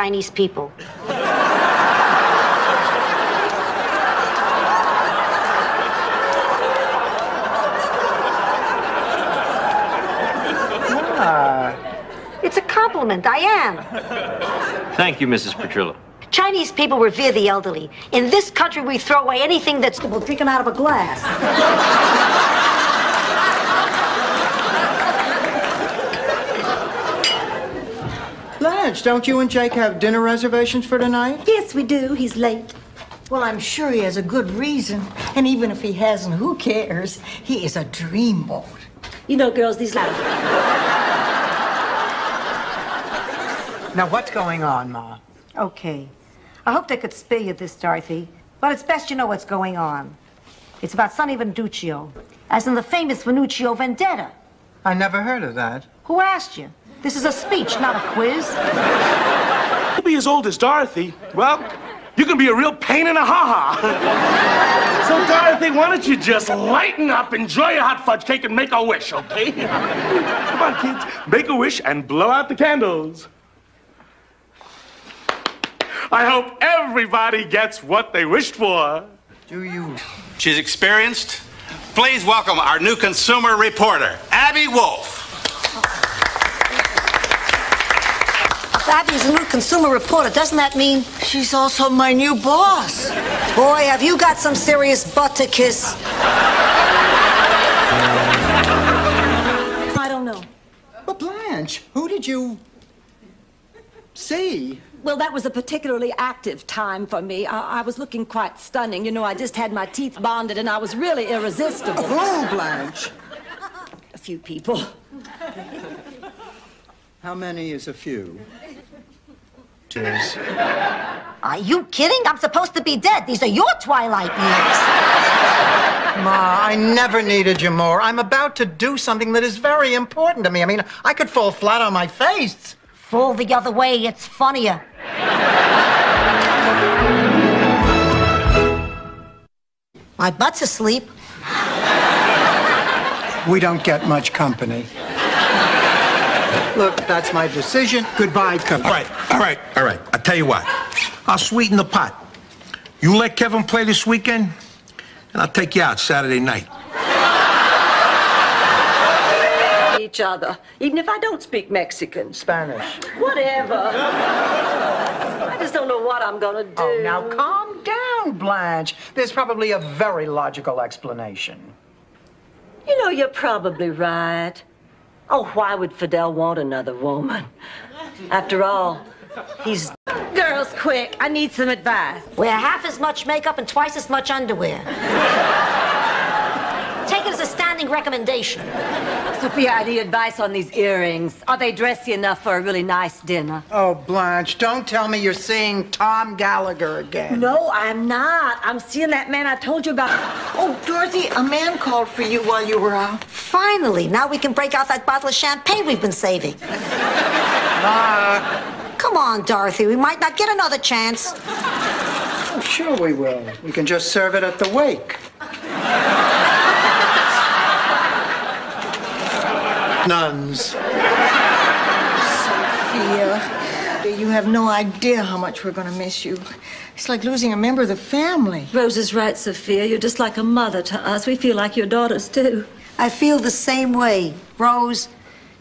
Chinese people. It's a compliment. I am. Thank you, Mrs. Petrillo. Chinese people revere the elderly. In this country, we throw away anything that's well, drinking out of a glass. Blanche, don't you and Jake have dinner reservations for tonight? Yes, we do. He's late. Well, I'm sure he has a good reason. And even if he hasn't, who cares? He is a dreamboat. You know, girls, these loud. Now, what's going on, Ma? Okay. I hope they could spare you this, Dorothy. But it's best you know what's going on. It's about Sonny Venduccio, as in the famous Venuccio vendetta. I never heard of that. Who asked you? This is a speech, not a quiz. You'll be as old as Dorothy. Well, you can be a real pain in a ha-ha. so, Dorothy, why don't you just lighten up, enjoy your hot fudge cake, and make a wish, okay? Come on, kids. Make a wish and blow out the candles. I hope everybody gets what they wished for. Do you? She's experienced. Please welcome our new consumer reporter, Abby Wolf. If Abby's a new consumer reporter, doesn't that mean She's also my new boss. Boy, have you got some serious butt to kiss. I don't know. But Blanche, who did you see? Well, that was a particularly active time for me. I, I was looking quite stunning. You know, I just had my teeth bonded and I was really irresistible. Who, Blanche? A few people. How many is a few? Are you kidding? I'm supposed to be dead. These are your twilight years. Ma, I never needed you more. I'm about to do something that is very important to me. I mean, I could fall flat on my face. Fall the other way, it's funnier. My butt's asleep. We don't get much company. Look, that's my decision. Goodbye, company. All right, all right, all right. I'll tell you what. I'll sweeten the pot. You let Kevin play this weekend, and I'll take you out Saturday night. Each other, even if I don't speak Mexican. Spanish. Whatever. I just don't know what I'm gonna do. Oh, now calm down, Blanche. There's probably a very logical explanation. You know, you're probably right. Oh, why would Fidel want another woman? After all, he's. Girls, quick, I need some advice. Wear half as much makeup and twice as much underwear. Take it as a standing recommendation. Sophia, I need advice on these earrings. Are they dressy enough for a really nice dinner? Oh, Blanche, don't tell me you're seeing Tom Gallagher again. No, I'm not. I'm seeing that man I told you about. Oh, Dorothy, a man called for you while you were out. Finally, now we can break out that bottle of champagne we've been saving. Ma. Come on, Dorothy. We might not get another chance. Oh, sure we will. We can just serve it at the wake. Nuns. Sophia, you have no idea how much we're going to miss you. It's like losing a member of the family. Rose is right, Sophia. You're just like a mother to us. We feel like your daughters, too. I feel the same way. Rose,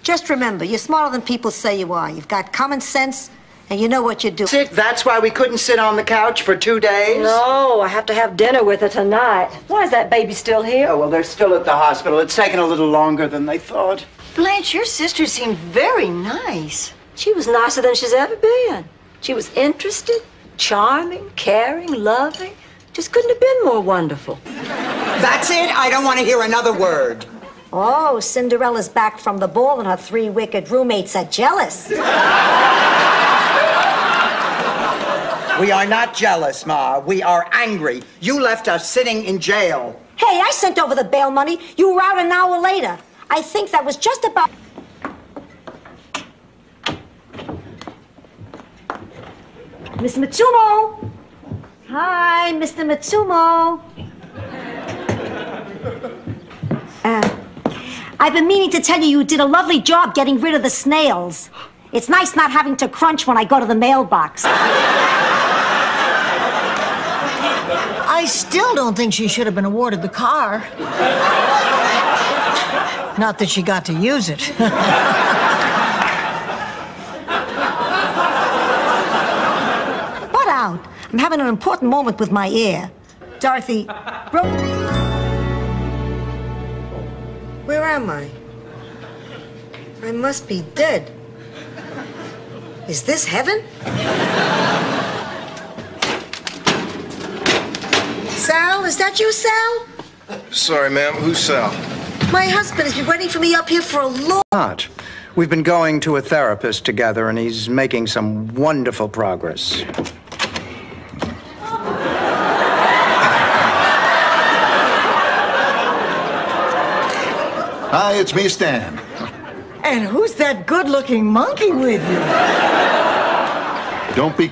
just remember, you're smarter than people say you are. You've got common sense, and you know what you do. Sick, that's why we couldn't sit on the couch for two days? No, I have to have dinner with her tonight. Why is that baby still here? Oh, well, they're still at the hospital. It's taken a little longer than they thought. Blanche, your sister seemed very nice. She was nicer than she's ever been. She was interested, charming, caring, loving. Just couldn't have been more wonderful. That's it. I don't want to hear another word. Oh, Cinderella's back from the ball, and her three wicked roommates are jealous. We are not jealous, Ma. We are angry. You left us sitting in jail. Hey, I sent over the bail money. You were out an hour later. I think that was just about. Miss Matsumo! Hi, Mr. Matsumo. Uh, I've been meaning to tell you you did a lovely job getting rid of the snails. It's nice not having to crunch when I go to the mailbox. I still don't think she should have been awarded the car. Not that she got to use it. What out? I'm having an important moment with my ear. Dorothy, bro. Where am I? I must be dead. Is this heaven? Sal, is that you, Sal? Sorry, ma'am. Who's Sal? My husband has been waiting for me up here for a long. Not. We've been going to a therapist together, and he's making some wonderful progress. Hi, it's me, Stan. and who's that good looking monkey with you? Don't be.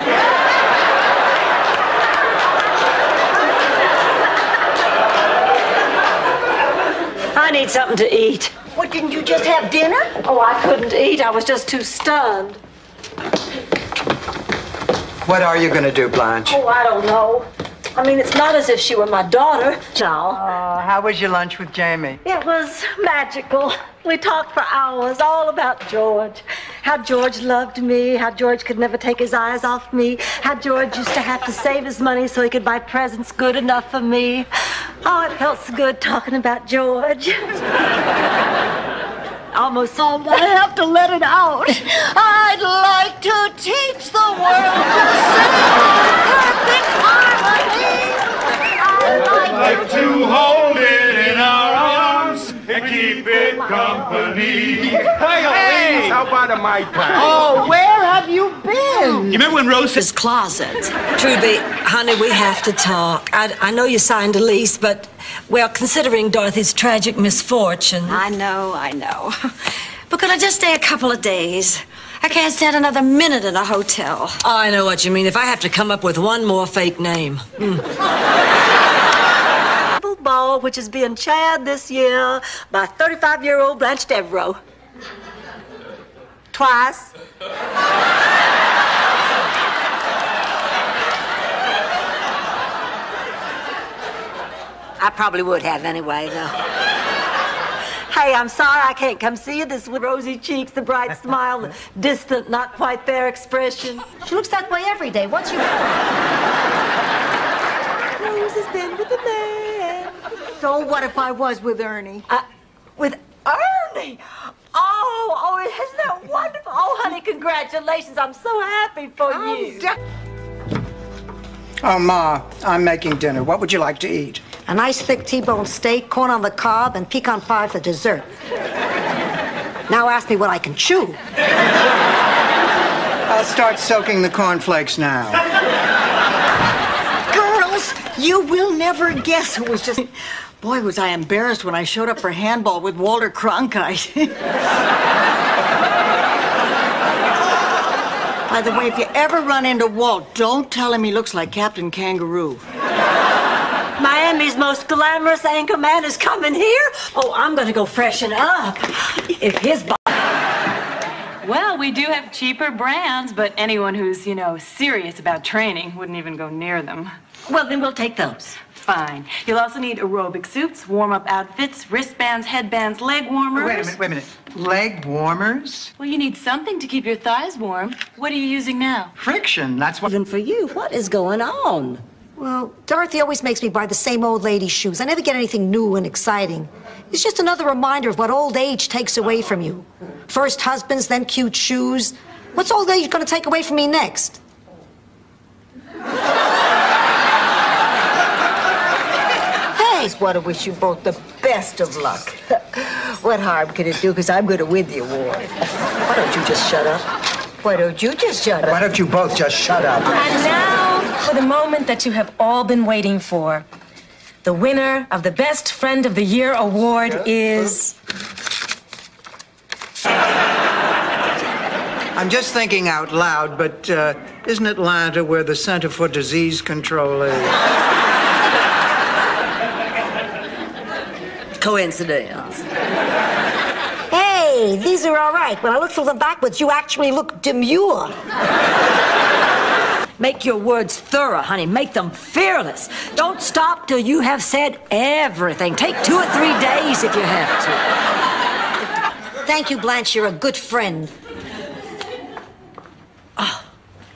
Need something to eat. What, didn't you just have dinner? Oh, I couldn't eat. I was just too stunned. What are you going to do, Blanche? Oh, I don't know. I mean, it's not as if she were my daughter. No. Uh, how was your lunch with Jamie? It was magical. We talked for hours all about George. How George loved me, how George could never take his eyes off me, how George used to have to save his money so he could buy presents good enough for me. Oh, it felt so good talking about George. Almost so I have to let it out. I'd like to teach the world to sing perfect harmony. I'd like to to hold it in our arms and keep it company. Hey, how about a Mai Tai? Oh, where have you been? You remember when Rose his closet. Truby, honey, we have to talk. I, I know you signed a lease, but, well, considering Dorothy's tragic misfortune. I know, I know. But could I just stay a couple of days? I can't stand another minute in a hotel. I know what you mean. If I have to come up with one more fake name. Mm. Ball, which is being chaired this year by 35 year old Blanche Devereaux. Twice. I probably would have anyway, though. Hey, I'm sorry I can't come see you. This with rosy cheeks, the bright smile, the distant, not quite there expression. She looks that way every day. What's your Rose has been with the man. So what if I was with Ernie? Uh, with Ernie. Oh, oh, isn't that wonderful? Honey, congratulations. I'm so happy for you. Oh, Ma, I'm making dinner. What would you like to eat? A nice thick T-bone steak, corn on the cob, and pecan pie for dessert. now ask me what I can chew. I'll start soaking the cornflakes now. Girls, you will never guess who was just. Boy, was I embarrassed when I showed up for handball with Walter Cronkite. By the way, if you ever run into Walt, don't tell him he looks like Captain Kangaroo. Miami's most glamorous anchor man is coming here. Oh, I'm gonna go freshen up. If his bo- Well, we do have cheaper brands, but anyone who's, you know, serious about training wouldn't even go near them. well, then we'll take those. Fine. You'll also need aerobic suits, warm-up outfits, wristbands, headbands, leg warmers. Wait a minute, wait a minute. Leg warmers? Well, you need something to keep your thighs warm. What are you using now? Friction, that's what. Even for you, what is going on? Well, Dorothy always makes me buy the same old lady shoes. I never get anything new and exciting. It's just another reminder of what old age takes away from you. First husbands, then cute shoes. What's old age going to take away from me next? Hey, just want to wish you both the best of luck. what harm can it do? Because I'm going to win the award. Why don't you just shut up? Why don't you just shut up? Why don't you both just shut up? And now for the moment that you have all been waiting for. The winner of the Best Friend of the Year award is. I'm just thinking out loud, but uh, isn't Atlanta where the Center for Disease Control is? Coincidence. Hey, these are all right. When I look through them backwards, you actually look demure. Make your words thorough, honey. Make them fearless. Don't stop till you have said everything. Take two or three days if you have to. Thank you, Blanche. You're a good friend. Oh,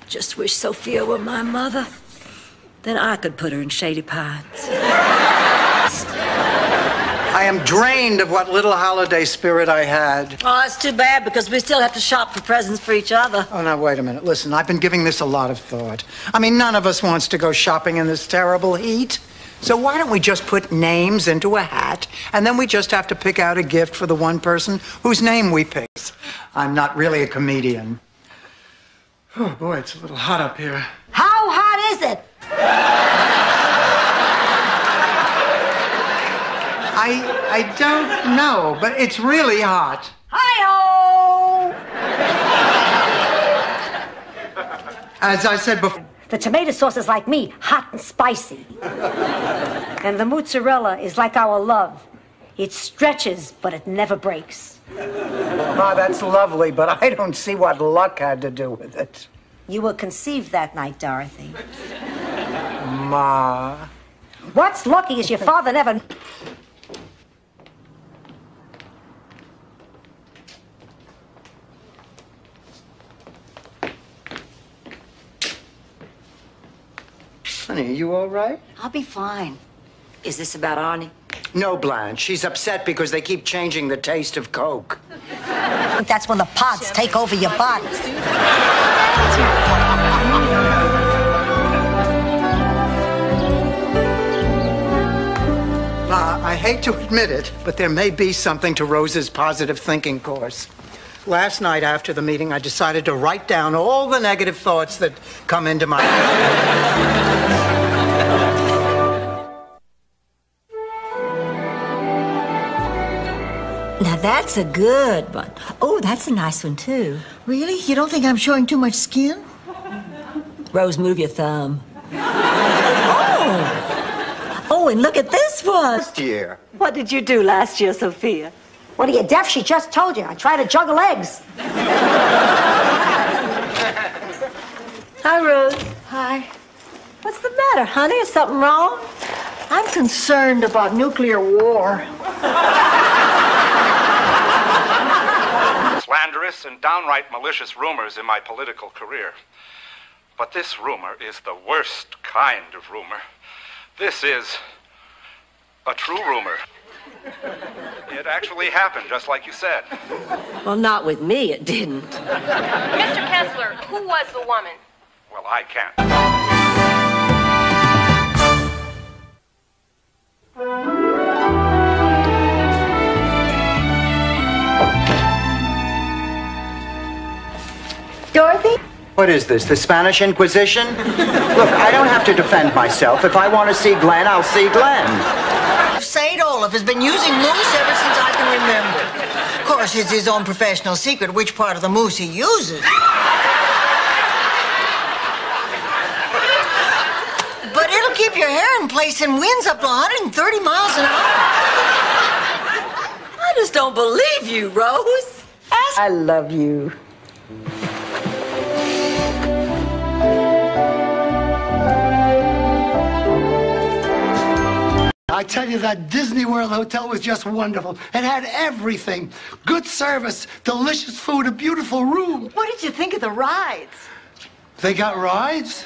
just wish Sophia were my mother. Then I could put her in Shady Pines. I am drained of what little holiday spirit I had. Oh, it's too bad because we still have to shop for presents for each other. Oh, now, wait a minute. Listen, I've been giving this a lot of thought. I mean, none of us wants to go shopping in this terrible heat. So why don't we just put names into a hat, and then we just have to pick out a gift for the one person whose name we pick? I'm not really a comedian. Oh, boy, it's a little hot up here. How hot is it? I, I don't know, but it's really hot. Hi-ho! As I said before. The tomato sauce is like me, hot and spicy. and the mozzarella is like our love. It stretches, but it never breaks. Ma, that's lovely, but I don't see what luck had to do with it. You were conceived that night, Dorothy. Ma. What's lucky is your father never. Honey, are you all right? I'll be fine. Is this about Arnie? No, Blanche. She's upset because they keep changing the taste of Coke. I think that's when the pods take over your body. Ma, I hate to admit it, but there may be something to Rose's positive thinking course. Last night after the meeting, I decided to write down all the negative thoughts that come into my head. Now that's a good one. Oh, that's a nice one too. Really? You don't think I'm showing too much skin? Rose, move your thumb. oh! Oh, and look at this one. Last year. What did you do last year, Sophia? What are you deaf? She just told you. I try to juggle eggs. Hi, Rose. Hi. What's the matter, honey? Is something wrong? I'm concerned about nuclear war. Slanderous and downright malicious rumors in my political career. But this rumor is the worst kind of rumor. This is a true rumor. It actually happened, just like you said. Well, not with me, it didn't. Mr. Kessler, who was the woman? Well, I can't. What is this, the Spanish Inquisition? Look, I don't have to defend myself. If I want to see Glenn, I'll see Glenn. St. Olaf has been using moose ever since I can remember. Of course, it's his own professional secret which part of the moose he uses. But it'll keep your hair in place in winds up to 130 miles an hour. I just don't believe you, Rose. Ask- I love you. Tell you, that Disney World hotel was just wonderful. It had everything good service, delicious food, a beautiful room. What did you think of the rides? They got rides?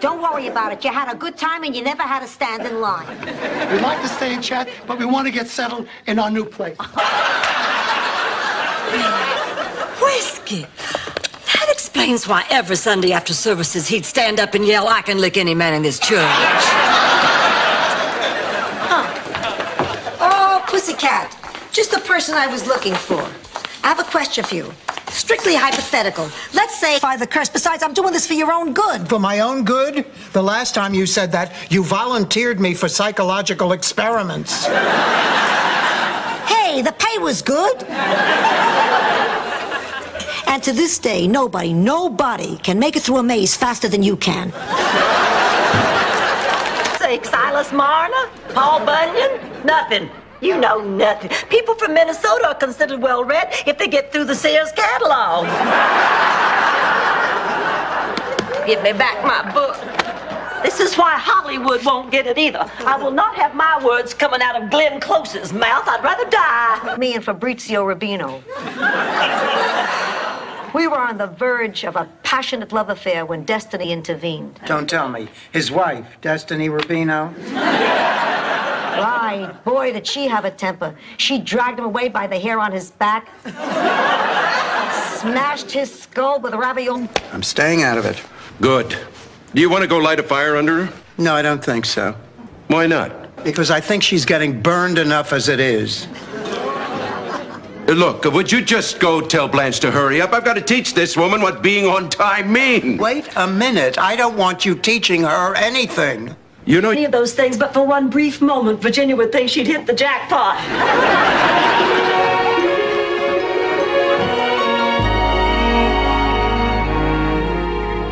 Don't worry about it. You had a good time and you never had to stand in line. We'd like to stay and chat, but we want to get settled in our new place. Whiskey. That explains why every Sunday after services he'd stand up and yell, I can lick any man in this church. Oh, pussycat. Just the person I was looking for. I have a question for you. Strictly hypothetical. Let's say by the curse. Besides, I'm doing this for your own good. For my own good? The last time you said that, you volunteered me for psychological experiments. Hey, the pay was good. And to this day, nobody, nobody can make it through a maze faster than you can. Say, Silas Marner? Paul Bunyan? Nothing. You know nothing. People from Minnesota are considered well read if they get through the Sears catalog. Give me back my book. This is why Hollywood won't get it either. I will not have my words coming out of Glenn Close's mouth. I'd rather die. Me and Fabrizio Rubino. We were on the verge of a passionate love affair when destiny intervened. Don't tell me. His wife, Destiny Rubino. Right. Boy, did she have a temper. She dragged him away by the hair on his back, smashed his skull with a ravioli. I'm staying out of it. Good. Do you want to go light a fire under her? No, I don't think so. Why not? Because I think she's getting burned enough as it is. Look, would you just go tell Blanche to hurry up? I've got to teach this woman what being on time means. Wait a minute. I don't want you teaching her anything. You know, Any of those things, but for one brief moment, Virginia would think she'd hit the jackpot.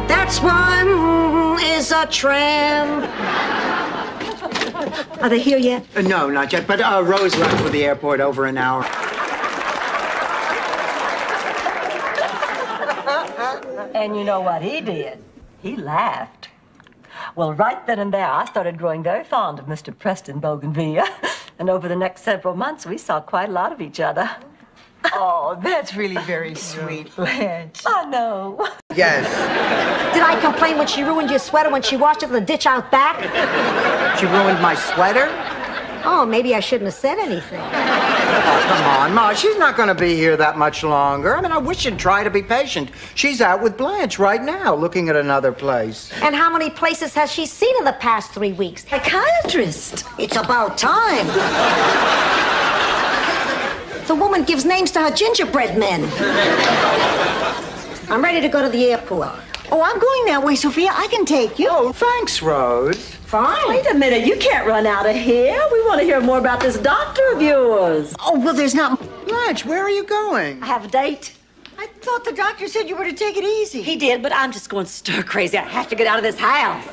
That's one is a tram. Are they here yet? Uh, no, not yet. But uh, Rose left for the airport over an hour. And you know what he did? He laughed. Well, right then and there, I started growing very fond of Mr. Preston Bougainvillea. And over the next several months, we saw quite a lot of each other. Oh, that's really very sweet, Blanche. I know. Yes. Did I complain when she ruined your sweater when she washed it in the ditch out back? She ruined my sweater? Oh, maybe I shouldn't have said anything. Oh, come on, Ma. She's not going to be here that much longer. I mean, I wish you'd try to be patient. She's out with Blanche right now, looking at another place. And how many places has she seen in the past three weeks? Psychiatrist. It's about time. The woman gives names to her gingerbread men. I'm ready to go to the airport. Oh, I'm going that way, Sophia. I can take you. Oh, thanks, Rose. Fine. Wait a minute, you can't run out of here. We want to hear more about this doctor of yours. Oh, well, there's not. Blanche, where are you going? I have a date. I thought the doctor said you were to take it easy. He did, but I'm just going stir crazy. I have to get out of this house.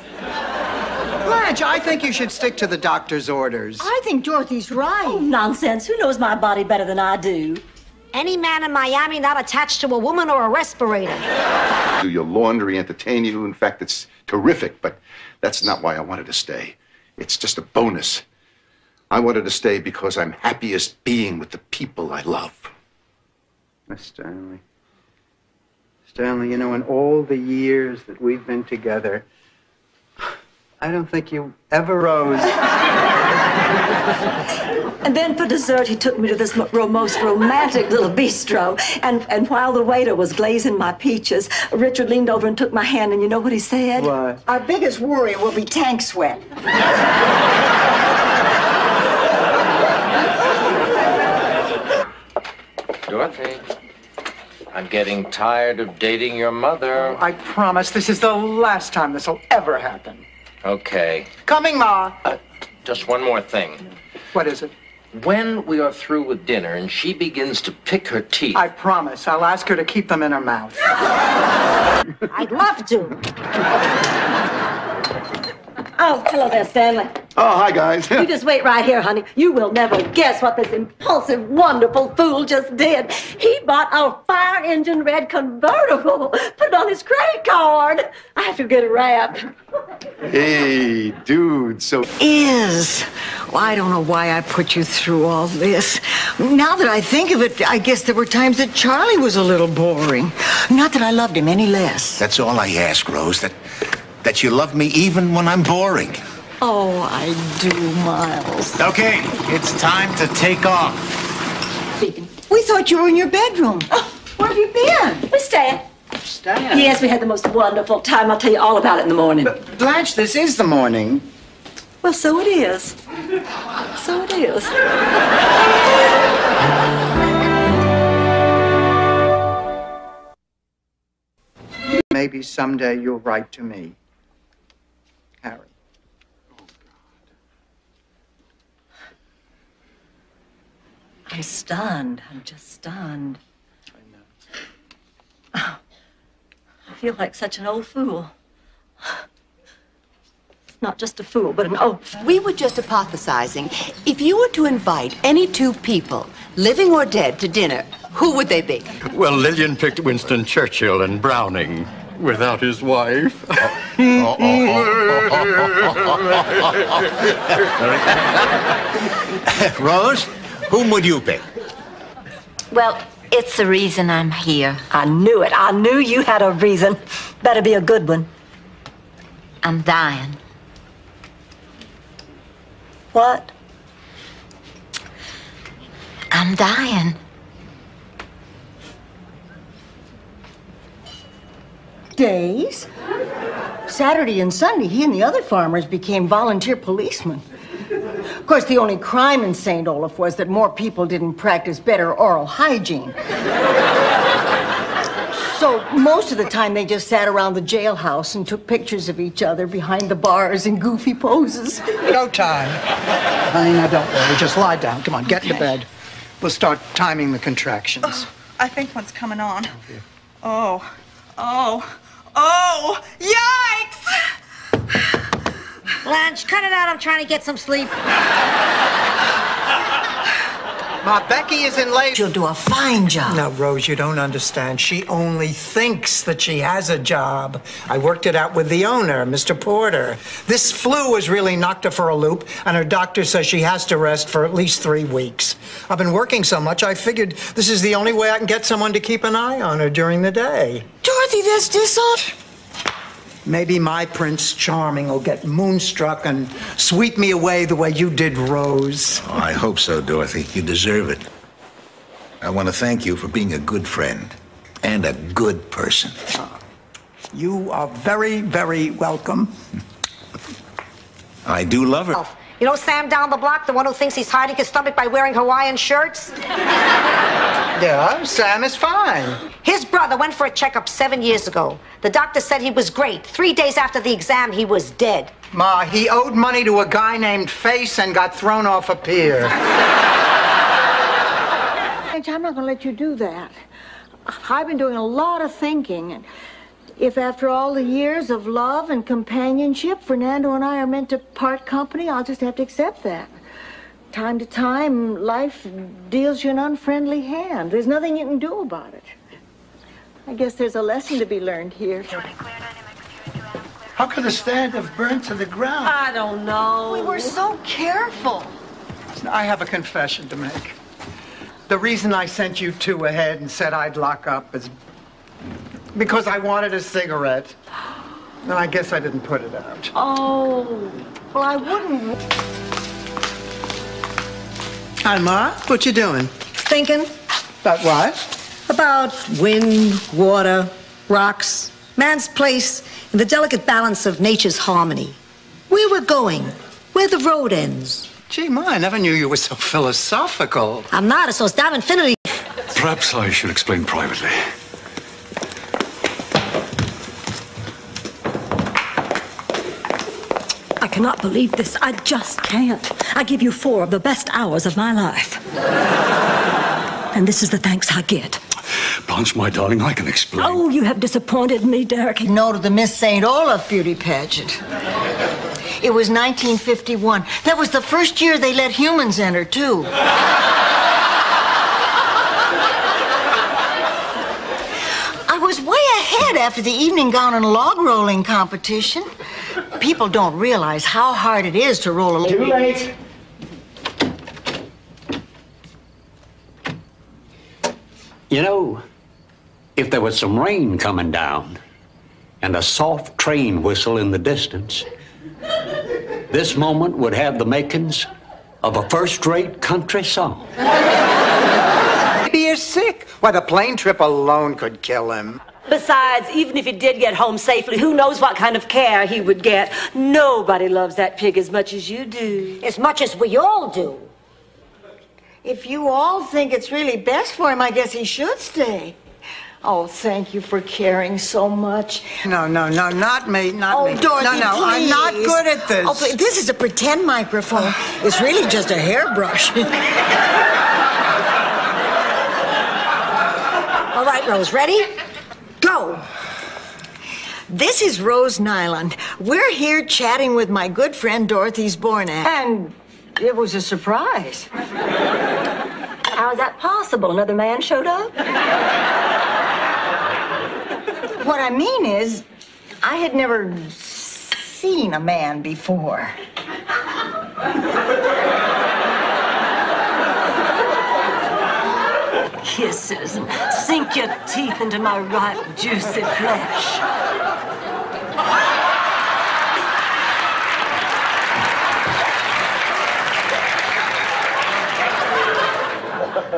Blanche, I think you should stick to the doctor's orders. I think Dorothy's right. Oh, nonsense. Who knows my body better than I do? Any man in Miami not attached to a woman or a respirator. Do your laundry, entertain you. In fact, it's terrific, but that's not why I wanted to stay. It's just a bonus. I wanted to stay because I'm happiest being with the people I love. Miss Stanley. Stanley, you know, in all the years that we've been together, I don't think you ever rose. And then for dessert, he took me to this ro- most romantic little bistro. And, and while the waiter was glazing my peaches, Richard leaned over and took my hand, and you know what he said? What? Our biggest worry will be tank sweat. Dorothy, I'm getting tired of dating your mother. I promise this is the last time this will ever happen. Okay, Coming, Ma. Uh, just one more thing. What is it? When we are through with dinner and she begins to pick her teeth, I promise I'll ask her to keep them in her mouth. I'd love to. Oh, hello there, Stanley. Oh, hi, guys. You just wait right here, honey. You will never guess what this impulsive, wonderful fool just did. He bought a fire engine red convertible, put it on his credit card. I have to get a wrap. hey, dude, so. Is. Well, I don't know why I put you through all this. Now that I think of it, I guess there were times that Charlie was a little boring. Not that I loved him any less. That's all I ask, Rose, that, that you love me even when I'm boring. Oh, I do, Miles. Okay, it's time to take off. We thought you were in your bedroom. Oh, where have you been? We're staying. Stan. Yes, we had the most wonderful time. I'll tell you all about it in the morning. But Blanche, this is the morning. Well, so it is. So it is. Maybe someday you'll write to me. I'm stunned. I'm just stunned. I know. I feel like such an old fool. Not just a fool, but an oaf. We were just hypothesizing. If you were to invite any two people, living or dead, to dinner, who would they be? Well, Lillian picked Winston Churchill and Browning without his wife. Rose, whom would you pick? Well, it's the reason I'm here. I knew it. I knew you had a reason. Better be a good one. I'm dying. What? I'm dying. Days? Saturday and Sunday, he and the other farmers became volunteer policemen. Of course, the only crime in St. Olaf was that more people didn't practice better oral hygiene. So most of the time they just sat around the jailhouse and took pictures of each other behind the bars in goofy poses. No time. Honey, now don't worry. Just lie down. Come on, get into bed. We'll start timing the contractions. Oh, I think one's coming on. Oh, oh, oh, yikes! Blanche, cut it out. I'm trying to get some sleep. Ma, Becky is in labor. She'll do a fine job. No, Rose, you don't understand. She only thinks that she has a job. I worked it out with the owner, Mr. Porter. This flu has really knocked her for a loop, and her doctor says she has to rest for at least three weeks. I've been working so much, I figured this is the only way I can get someone to keep an eye on her during the day. Dorothy, that's dishonest. Maybe my Prince Charming will get moonstruck and sweep me away the way you did Rose. Oh, I hope so, Dorothy. You deserve it. I want to thank you for being a good friend and a good person. You are very, very welcome. I do love her. Oh. You know Sam down the block, the one who thinks he's hiding his stomach by wearing Hawaiian shirts? Yeah, Sam is fine. His brother went for a checkup seven years ago. The doctor said he was great. Three days after the exam, he was dead. Ma, he owed money to a guy named Face and got thrown off a pier. I'm not going to let you do that. I've been doing a lot of thinking. and If after all the years of love and companionship, Fernando and I are meant to part company, I'll just have to accept that. Time to time, life deals you an unfriendly hand. There's nothing you can do about it. I guess there's a lesson to be learned here. How could the stand have burned to the ground? I don't know. We were so careful. I have a confession to make. The reason I sent you two ahead and said I'd lock up is because I wanted a cigarette. And I guess I didn't put it out. Oh, well, I wouldn't. Hi, Ma. What you doing? Thinking About what? about wind, water, rocks, man's place in the delicate balance of nature's harmony. Where we're going, where the road ends. Gee, Ma, I never knew you were so philosophical. I'm not, so it's damn infinity. Perhaps I should explain privately. Cannot believe this. I just can't. I give you four of the best hours of my life. And this is the thanks I get. Blanche, my darling, I can explain. Oh, you have disappointed me, Derek. No to the Miss St. Olaf beauty pageant. It was 1951. That was the first year they let humans enter, too. I was way ahead after the evening gown and log rolling competition. People don't realize how hard it is to roll a Too late. You know, if there was some rain coming down and a soft train whistle in the distance, this moment would have the makings of a first rate country song. Maybe he's sick. Why, the plane trip alone could kill him. Besides, even if he did get home safely, who knows what kind of care he would get? Nobody loves that pig as much as you do. As much as we all do. If you all think it's really best for him, I guess he should stay. Oh, thank you for caring so much. No, no, no, not me, not Oh, me. Dorothy, no, no, I'm not good at this. Oh, please, this is a pretend microphone. It's really just a hairbrush. All right, Rose, ready? Go. This is Rose Nyland. We're here chatting with my good friend Dorothy Zbornak. And it was a surprise. How is that possible? Another man showed up? What I mean is, I had never seen a man before. Kisses and sink your teeth into my ripe, juicy flesh.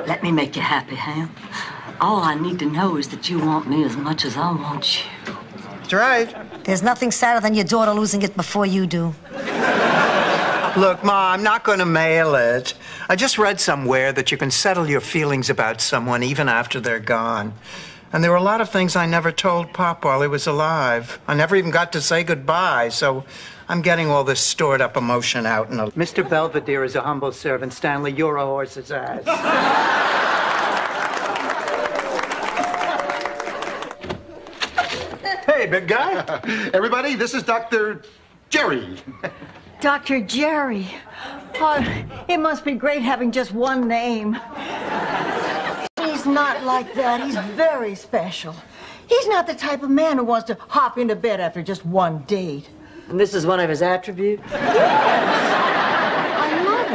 Let me make you happy, Ham. All I need to know is that you want me as much as I want you. That's right. There's nothing sadder than your daughter losing it before you do. Look, Ma, I'm not going to mail it. I just read somewhere that you can settle your feelings about someone even after they're gone. And there were a lot of things I never told Pop while he was alive. I never even got to say goodbye, so I'm getting all this stored up emotion out. And Mr. Belvedere is a humble servant. Stanley, you're a horse's ass. Hey, big guy. Everybody, this is Dr. Jerry. Dr. Jerry. Oh, it must be great having just one name. He's not like that. He's very special. He's not the type of man who wants to hop into bed after just one date. And this is one of his attributes? Yes. I love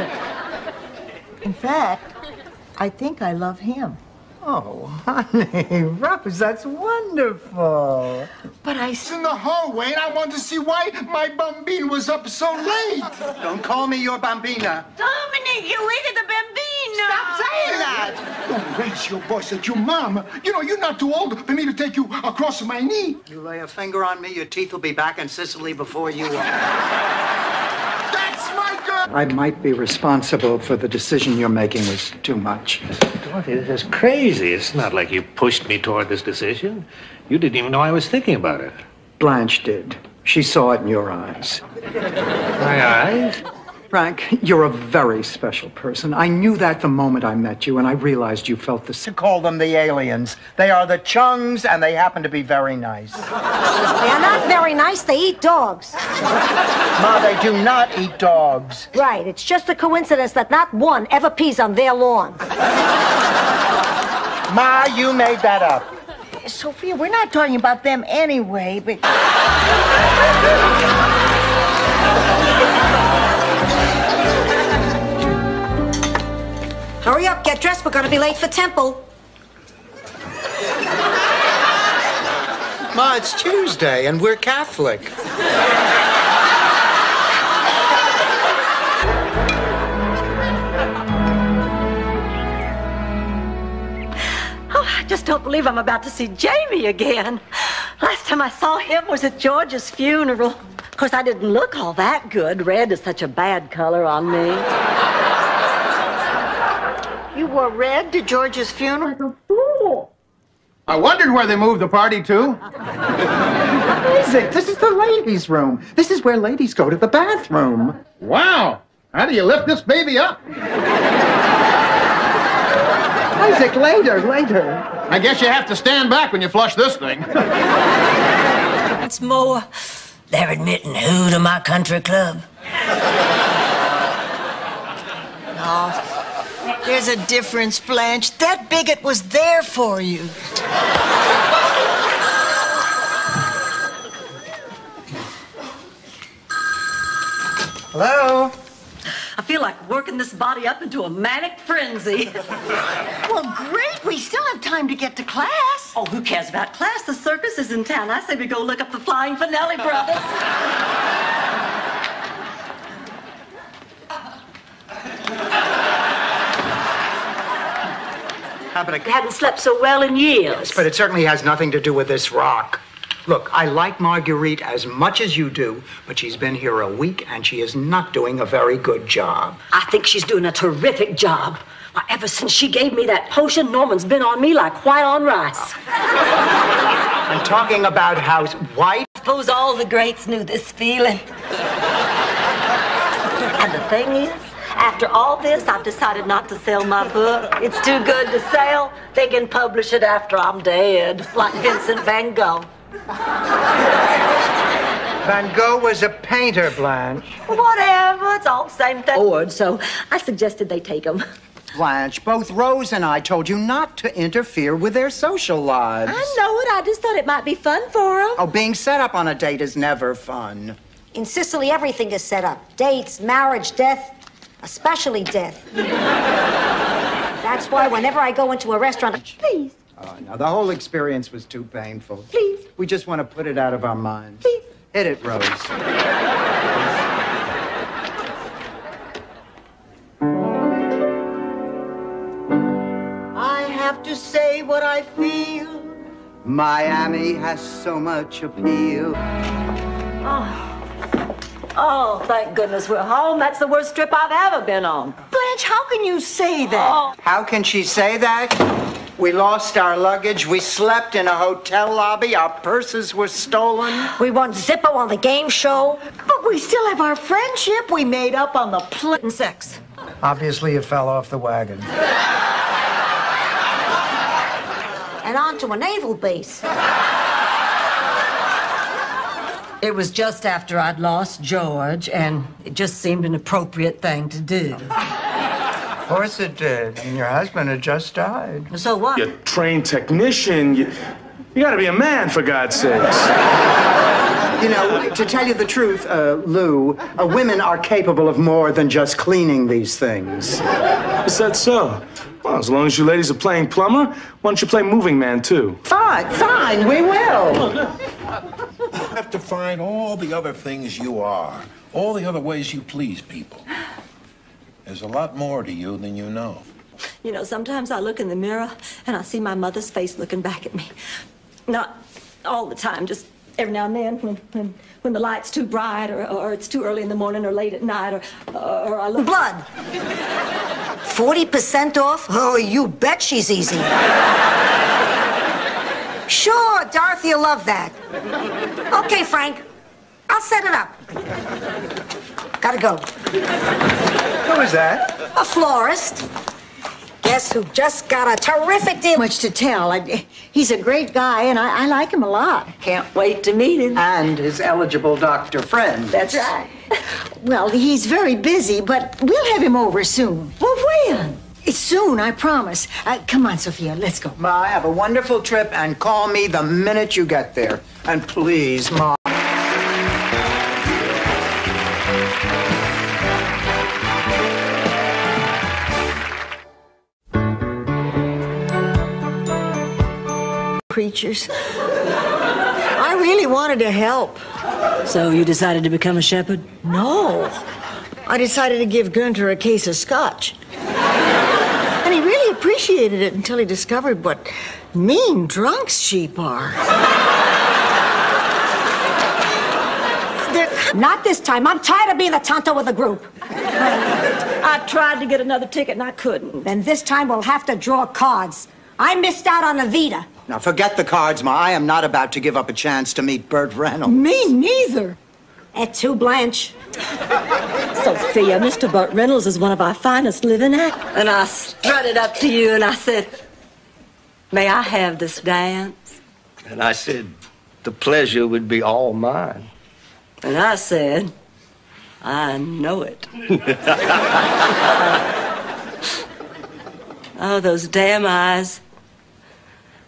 it. In fact, I think I love him. Oh, honey, Rose, that's wonderful. But I was in the hallway and I wanted to see why my bambine was up so late. Don't call me your bambina. Dominic, you waited the bambino. Stop saying that. Don't raise your voice at your mom. You know, you're not too old for me to take you across my knee. You lay a finger on me, your teeth will be back in Sicily before you are. That's my girl. I might be responsible for the decision you're making was too much. Dorothy, this is crazy. It's not like you pushed me toward this decision. You didn't even know I was thinking about it. Blanche did. She saw it in your eyes. My eyes? Frank, you're a very special person. I knew that the moment I met you, and I realized you felt the same. Call them the aliens. They are the Chungs, and they happen to be very nice. They are not very nice. They eat dogs. Ma, they do not eat dogs. Right. It's just a coincidence that not one ever pees on their lawn. Ma, you made that up. Sophia, we're not talking about them anyway, but. Hurry up, get dressed. We're going to be late for temple. Ma, it's Tuesday, and we're Catholic. Oh, I just don't believe I'm about to see Jamie again. Last time I saw him was at George's funeral. Of course, I didn't look all that good. Red is such a bad color on me. You wore red to George's funeral? Like a fool. I wondered where they moved the party to. What is it? This is the ladies' room. This is where ladies go to the bathroom. Wow. How do you lift this baby up? Isaac, later, later. I guess you have to stand back when you flush this thing. Once more, they're admitting who to my country club? Oh, there's a difference, Blanche. That bigot was there for you. Hello? I feel like working this body up into a manic frenzy. Well, great. We still have time to get to class. Oh, who cares about class? The circus is in town. I say we go look up the Flying Finelli Brothers. How about a... Hadn't slept so well in years. But it certainly has nothing to do with this rock. Look, I like Marguerite as much as you do, but she's been here a week and she is not doing a very good job. I think she's doing a terrific job. Why, ever since she gave me that potion, Norman's been on me like white on rice. I'm talking about House White. I suppose all the greats knew this feeling. and the thing is, after all this, I've decided not to sell my book. It's too good to sell. They can publish it after I'm dead, like Vincent van Gogh. Van Gogh was a painter, Blanche. Whatever, it's all the same thing. Bored, so I suggested they take him. Blanche, both Rose and I told you not to interfere with their social lives. I know it. I just thought it might be fun for them. Oh, being set up on a date is never fun. In Sicily, everything is set up dates, marriage, death, especially death. That's why whenever I go into a restaurant, please. Oh, no, the whole experience was too painful. Please. We just want to put it out of our minds. Please. Hit it, Rose. I have to say what I feel. Miami has so much appeal. Oh. Oh, thank goodness we're home. That's the worst trip I've ever been on. Blanche, how can you say that? Oh. How can she say that? We lost our luggage. We slept in a hotel lobby. Our purses were stolen. We won Zippo on the game show. But we still have our friendship we made up on the plane. sex. Obviously, you fell off the wagon. and onto a naval base. It was just after I'd lost George, and it just seemed an appropriate thing to do. Of course it did. And your husband had just died. So what? You're a trained technician. You, you gotta be a man, for God's sakes. You know, to tell you the truth, uh, Lou, uh, women are capable of more than just cleaning these things. Is that so? Well, as long as you ladies are playing plumber, why don't you play moving man, too? Fine, fine, we will. You have to find all the other things you are, all the other ways you please people. There's a lot more to you than you know. You know, sometimes I look in the mirror and I see my mother's face looking back at me. Not all the time, just every now and then when, when, when the light's too bright or, or it's too early in the morning or late at night or, or I look. Blood! 40% off? Oh, you bet she's easy. Sure, Dorothy will love that. Okay, Frank, I'll set it up. Gotta go. Who is that? A florist. Guess who just got a terrific deal? Much to tell. I, he's a great guy, and I, I like him a lot. Can't wait to meet him. And his eligible doctor friend. That's right. Well, he's very busy, but we'll have him over soon. Well, when? It's soon, I promise. Uh, come on, Sophia, let's go. Ma, have a wonderful trip and call me the minute you get there. And please, Ma. Creatures. I really wanted to help. So you decided to become a shepherd? No. I decided to give Gunter a case of scotch. And he really appreciated it until he discovered what mean drunks sheep are. Not this time. I'm tired of being the tonto of the group. I tried to get another ticket and I couldn't. Then this time we'll have to draw cards. I missed out on Evita. Now, forget the cards, Ma. I am not about to give up a chance to meet Burt Reynolds. Me neither. Et tu, Blanche? Sophia, Mr. Burt Reynolds is one of our finest living actors. And I strutted up to you and I said, May I have this dance? And I said, the pleasure would be all mine. And I said, I know it. oh, those damn eyes.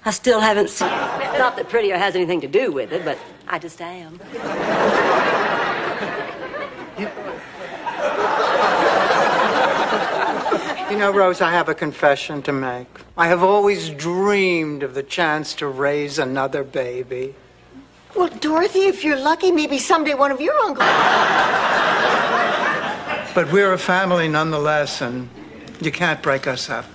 I still haven't seen. Not that prettier has anything to do with it, but I just am. You know, Rose, I have a confession to make. I have always dreamed of the chance to raise another baby. Well, Dorothy, if you're lucky, maybe someday one of your uncles. But we're a family nonetheless, and you can't break us up.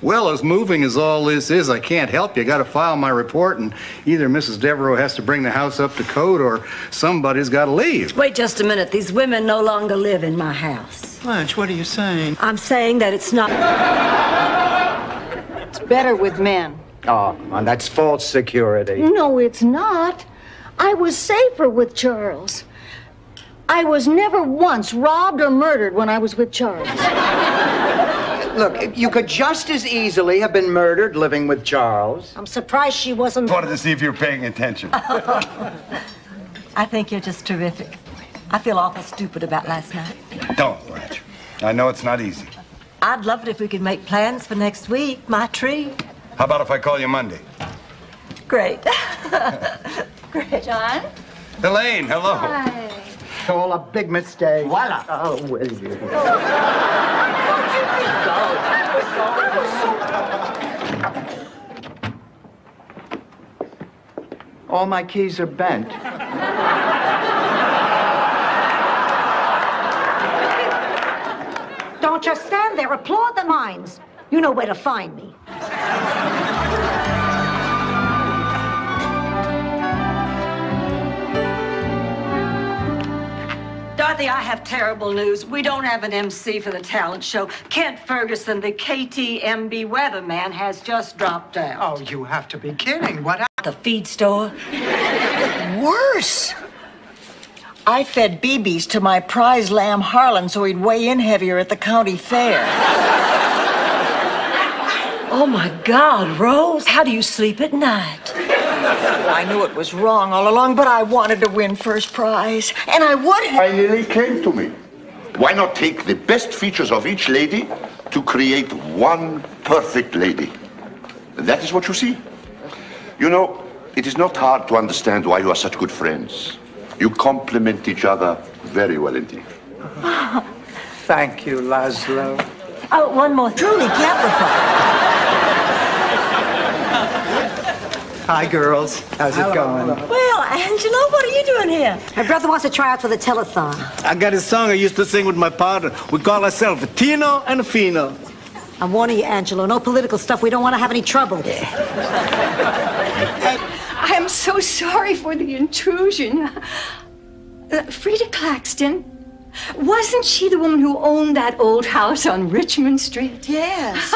Well, as moving as all this is, I can't help you. I got to file my report, and either Mrs. Devereaux has to bring the house up to code, or somebody's got to leave. Wait just a minute. These women no longer live in my house. Blanche, what are you saying? I'm saying that it's not. It's better with men. Oh, come on, that's false security. No, it's not. I was safer with Charles. I was never once robbed or murdered when I was with Charles. Look, you could just as easily have been murdered living with Charles. I'm surprised she wasn't. Wanted to see if you were paying attention. I think you're just terrific. I feel awful stupid about last night. Don't, Blanche. I know it's not easy. I'd love it if we could make plans for next week. My tree. How about if I call you Monday? Great. Great. John? Elaine, hello. Hi. All a big mistake. Voila. Oh, will you? All my keys are bent. Don't just stand there. Applaud the mines. You know where to find me. Dorothy, I have terrible news. We don't have an MC for the talent show. Kent Ferguson, the KTMB weatherman, has just dropped out. Oh, you have to be kidding. What happened? The feed store. Worse. I fed BBs to my prize lamb Harlan so he'd weigh in heavier at the county fair. Oh my God, Rose, how do you sleep at night? I knew it was wrong all along, but I wanted to win first prize. And I would have. Finally came to me. Why not take the best features of each lady to create one perfect lady? That is what you see. You know, it is not hard to understand why you are such good friends. You complement each other very well indeed. Thank you, Laszlo. Oh, one more. Truly caprified. Hi, girls. How's it going? Well, Angelo, what are you doing here? My brother wants to try out for the telethon. I got a song I used to sing with my partner. We call ourselves Tino and a Fino. I'm warning you, Angelo. No political stuff. We don't want to have any trouble. I'm so sorry for the intrusion. Uh, Frida Claxton, wasn't she the woman who owned that old house on Richmond Street? Yes.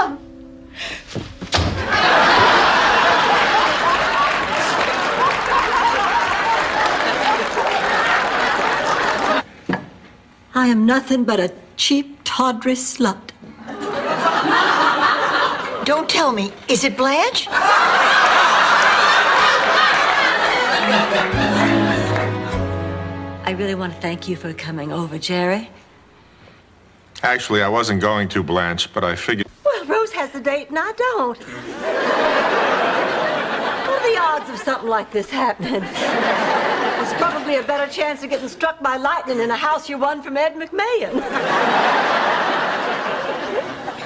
I am nothing but a cheap, tawdry slut. Don't tell me. Is it Blanche? I really want to thank you for coming over, Jerry. Actually, I wasn't going to, Blanche, but I figured. Well, Rose has the date and I don't. what are the odds of something like this happening? There's probably a better chance of getting struck by lightning in a house you won from Ed McMahon.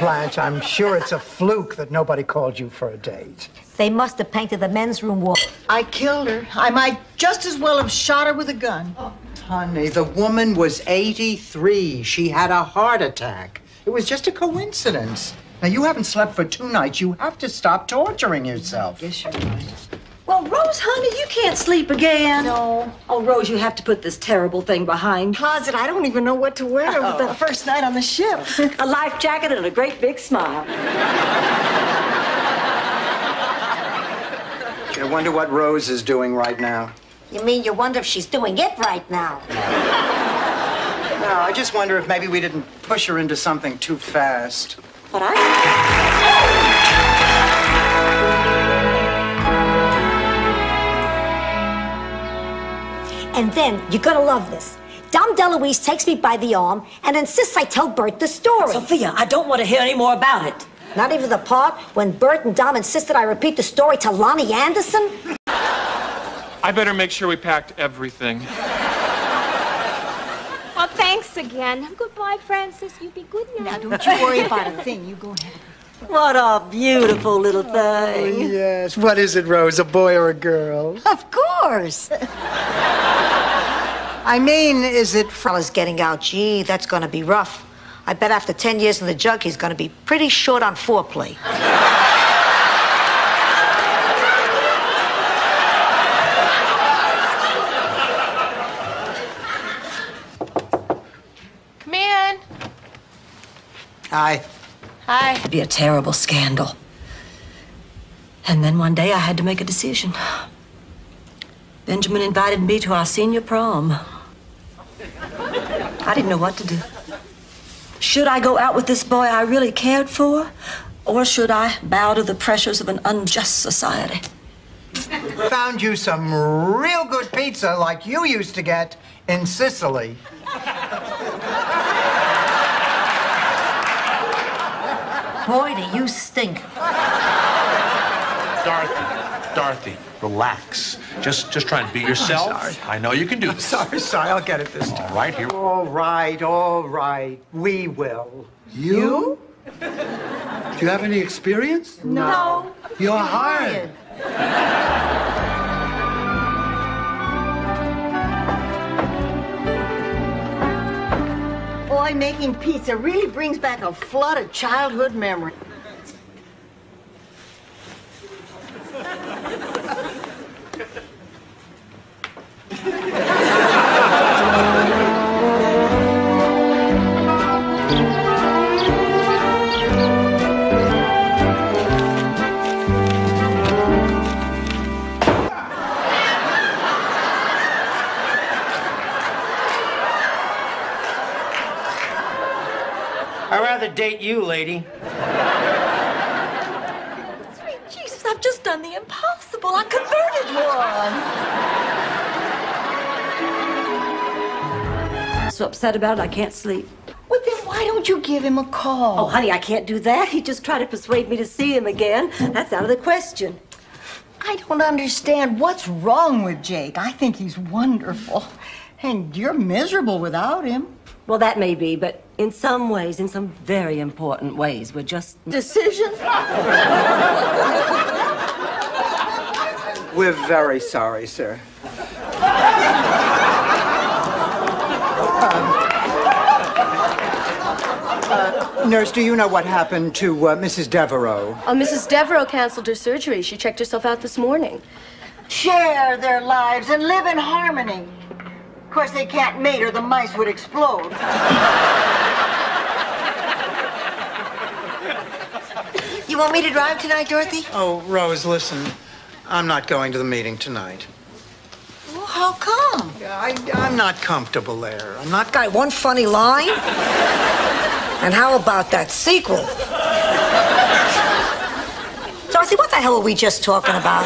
Blanche, I'm sure it's a fluke that nobody called you for a date. They must have painted the men's room wall. I killed her. I might just as well have shot her with a gun. Honey, the woman was 83. She had a heart attack. It was just a coincidence. Now, you haven't slept for two nights. You have to stop torturing yourself. Yes, you're right. Well, Rose, honey, you can't sleep again. No. Oh, Rose, you have to put this terrible thing behind. Closet, I don't even know what to wear with the oh. first night on the ship. a life jacket and a great big smile. I wonder what Rose is doing right now. You mean you wonder if she's doing it right now? No, I just wonder if maybe we didn't push her into something too fast. But I. And then, you're gonna love this. Dom DeLuise takes me by the arm and insists I tell Burt the story. Sophia, I don't want to hear any more about it. Not even the part when Burt and Dom insisted I repeat the story to Loni Anderson? I better make sure we packed everything. Well, thanks again. Goodbye, Francis. You be good now. Now, don't you worry about a thing. You go ahead. What a beautiful little oh, thing. Yes. What is it, Rose? A boy or a girl? Of course. I mean, is it fellas getting out? Gee, that's gonna be rough. I bet after 10 years in the jug, he's gonna be pretty short on foreplay. Come in. Hi. Hi. It'd be a terrible scandal. And then one day I had to make a decision. Benjamin invited me to our senior prom. I didn't know what to do. Should I go out with this boy I really cared for? Or should I bow to the pressures of an unjust society? Found you some real good pizza like you used to get in Sicily. Boy, do you stink. Dorothy, Dorothy, relax. Just just try and be yourself. sorry. I know you can do this. Sorry, sorry, I'll get it this time. All right, here. All right, all right. We will. You? Do you have any experience? No. You're hired. Boy, making pizza really brings back a flood of childhood memories. rather date you, lady. Sweet Jesus, I've just done the impossible. I converted one. So upset about it, I can't sleep. Well, then why don't you give him a call? Oh, honey, I can't do that. He just tried to persuade me to see him again. That's out of the question. I don't understand what's wrong with Jake. I think he's wonderful. And you're miserable without him. Well, that may be, but in some ways, in some very important ways, we're just. Decision? We're very sorry, sir. Uh, nurse, do you know what happened to uh, Mrs. Devereaux? Oh, Mrs. Devereaux canceled her surgery. She checked herself out this morning. Share their lives and live in harmony. Of course, they can't mate or the mice would explode. You want me to drive tonight, Dorothy? Oh, Rose, listen. I'm not going to the meeting tonight. Well, how come? I, I'm not comfortable there. I'm not. Got one funny line? and how about that sequel? Dorothy, what the hell are we just talking about?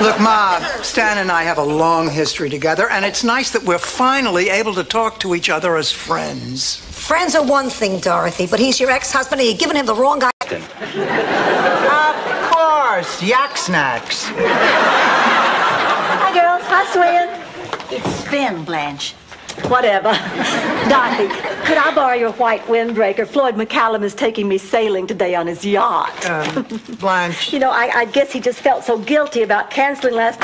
Look, Ma, Stan and I have a long history together, and it's nice that we're finally able to talk to each other as friends. Friends are one thing, Dorothy, but he's your ex-husband and you're giving him the wrong guy. Of course, yak snacks. Hi, girls. Hi, Swin. It's Sven, Blanche. Whatever. Dorothy, could I borrow your white windbreaker? Floyd McCallum is taking me sailing today on his yacht. Um, Blanche. You know, I, I guess he just felt so guilty about canceling last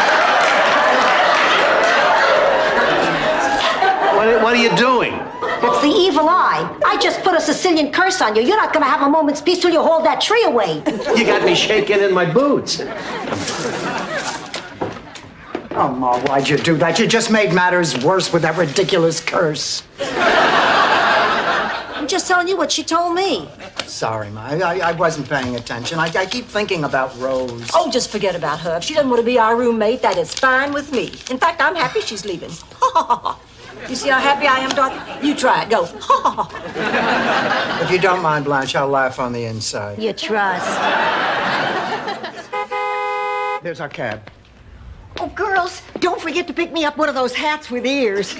What, what are you doing? It's the evil eye. I just put a Sicilian curse on you. You're not going to have a moment's peace till you hold that tree away. You got me shaking in my boots. Oh, Ma, why'd you do that? You just made matters worse with that ridiculous curse. I'm just telling you what she told me. Sorry, Ma. I, I wasn't paying attention. I, I keep thinking about Rose. Oh, just forget about her. If she doesn't want to be our roommate, that is fine with me. In fact, I'm happy she's leaving. you see how happy I am, Dorothy? You try it. Go. If you don't mind, Blanche, I'll laugh on the inside. You trust. There's our cab. Oh, girls, don't forget to pick me up one of those hats with ears.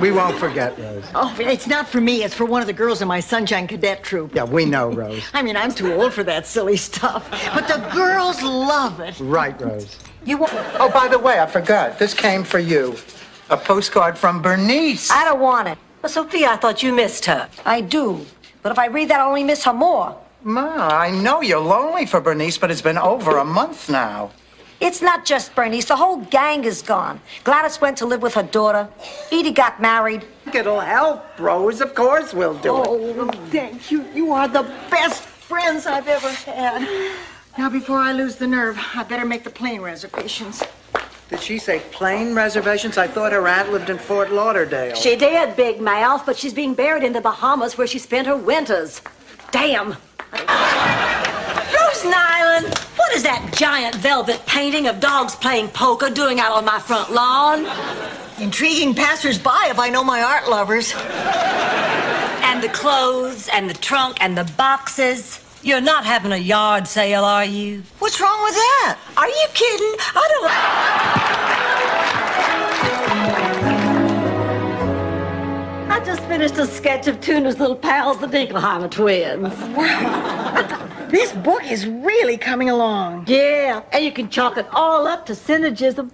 We won't forget, Rose. Oh, it's not for me. It's for one of the girls in my Sunshine Cadet troop. Yeah, we know, Rose. I mean, I'm too old for that silly stuff. But the girls love it. Right, Rose. You won't. Oh, by the way, I forgot. This came for you. A postcard from Bernice. I don't want it. Well, Sophia, I thought you missed her. I do. But if I read that, I'll only miss her more. Ma, I know you're lonely for Bernice, but it's been over a month now. It's not just Bernice. The whole gang is gone. Gladys went to live with her daughter. Edie got married. It'll help, Rose. Of course we'll do it. Oh, thank you. You are the best friends I've ever had. Now, before I lose the nerve, I better make the plane reservations. Did she say plane reservations? I thought her aunt lived in Fort Lauderdale. She did, Big Mouth, but she's being buried in the Bahamas where she spent her winters. Damn. Rose Nyland, what is that giant velvet painting of dogs playing poker doing out on my front lawn? Intriguing passersby if I know my art lovers. And the clothes and the trunk and the boxes. You're not having a yard sale, are you? What's wrong with that? Are you kidding? I I just finished a sketch of Tuna's little pals, the Dinkelheimer twins. Wow. This book is really coming along. Yeah, and you can chalk it all up to synergism.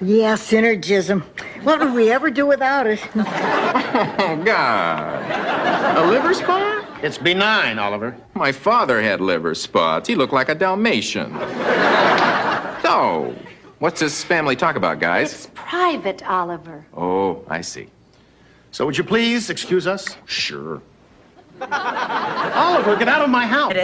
Yeah, synergism. What would we ever do without it? Oh, God. A liver spot? It's benign, Oliver. My father had liver spots. He looked like a Dalmatian. so, what's this family talk about, guys? It's private, Oliver. Oh, I see. So would you please excuse us? Sure. Oliver, get out of my house.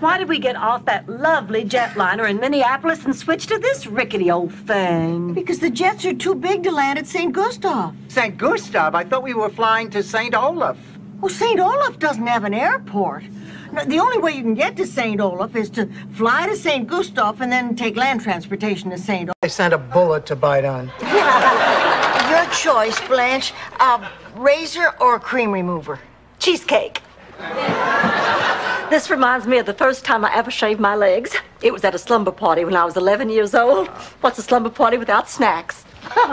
Why did we get off that lovely jetliner in Minneapolis and switch to this rickety old thing? Because the jets are too big to land at St. Gustav. St. Gustav? I thought we were flying to St. Olaf. Well, St. Olaf doesn't have an airport. No, The only way you can get to St. Olaf is to fly to St. Gustav and then take land transportation to St. Olaf. I sent a bullet to bite on. Your choice, Blanche. Uh, razor or cream remover? Cheesecake. This reminds me of the first time I ever shaved my legs. It was at a slumber party when I was 11 years old. What's a slumber party without snacks?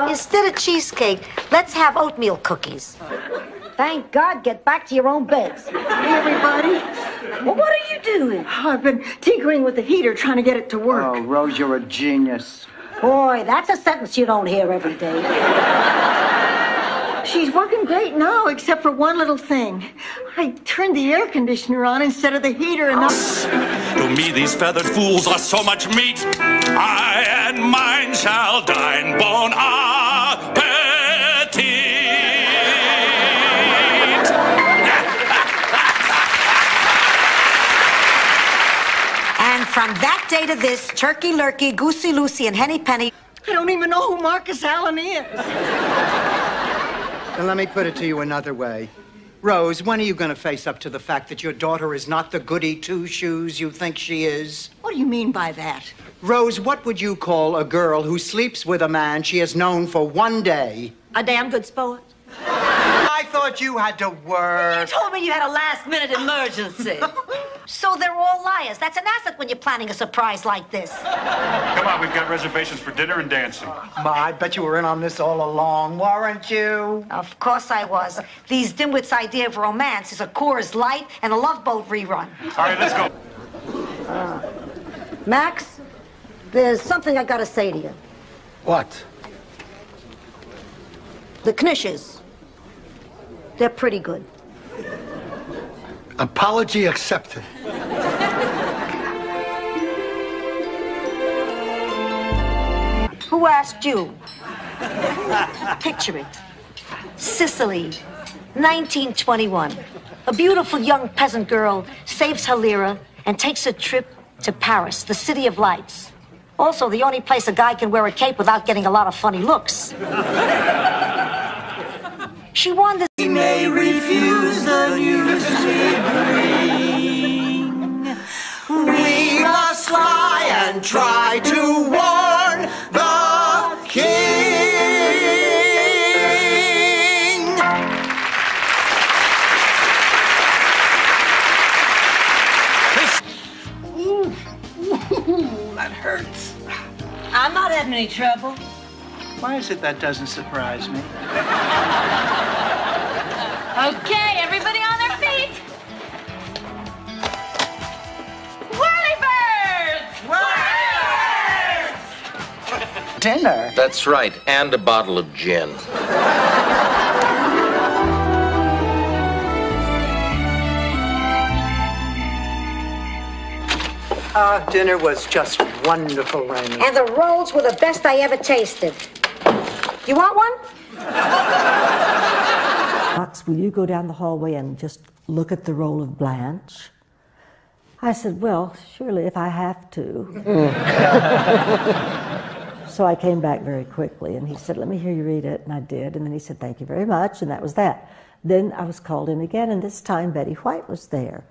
Instead of cheesecake, let's have oatmeal cookies. Thank God, get back to your own beds. Hey, everybody. Well, what are you doing? Oh, I've been tinkering with the heater trying to get it to work. Oh, Rose, you're a genius. Boy, that's a sentence you don't hear every day. She's working great now, except for one little thing. I turned the air conditioner on instead of the heater, and I... To me, these feathered fools are so much meat. I and mine shall dine bon appetit. And from that day to this, Turkey Lurkey, Goosey Lucy, and Henny Penny. I don't even know who Marcus Allen is. And let me put it to you another way. Rose, when are you going to face up to the fact that your daughter is not the goody two shoes you think she is? What do you mean by that? Rose, what would you call a girl who sleeps with a man she has known for one day? A damn good sport. I thought you had to work. You told me you had a last minute emergency. So they're all liars. That's an asset when you're planning a surprise like this. Come on, we've got reservations for dinner and dancing. Ma, I bet you were in on this all along, weren't you? Of course I was. These dimwits' idea of romance is a Coors Light and a Love Boat rerun. All right, let's go. Uh, Max, there's something I gotta say to you. What? The Knishes. They're pretty good. Apology accepted. Who asked you? Picture it. Sicily, 1921. A beautiful young peasant girl saves her lira and takes a trip to Paris, the city of lights. Also, the only place a guy can wear a cape without getting a lot of funny looks. She won the. He may refuse the news we bring. We must fly and try to warn the king. Ooh, ooh, that hurts. I'm not having any trouble. Why is it that doesn't surprise me? Okay, everybody on their feet. Whirly birds! Dinner? That's right, and a bottle of gin. Our dinner was just wonderful, Raymond. And the rolls were the best I ever tasted. You want one? Max, will you go down the hallway and just look at the roll of Blanche? I said, Well, surely if I have to. so I came back very quickly and he said, Let me hear you read it. And I did. And then he said, Thank you very much. And that was that. Then I was called in again, and this time Betty White was there.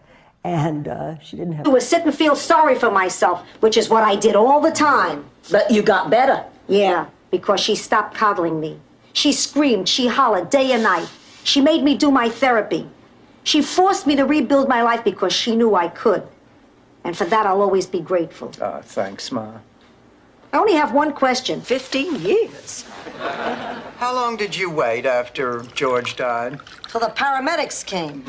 And uh, she didn't have. I was sit and feel sorry for myself, which is what I did all the time. But you got better. Yeah, because she stopped coddling me. She screamed, she hollered day and night. She made me do my therapy. She forced me to rebuild my life because she knew I could. And for that, I'll always be grateful. Ah, thanks, Ma. I only have one question. 15 years. How long did you wait after George died? Till the paramedics came.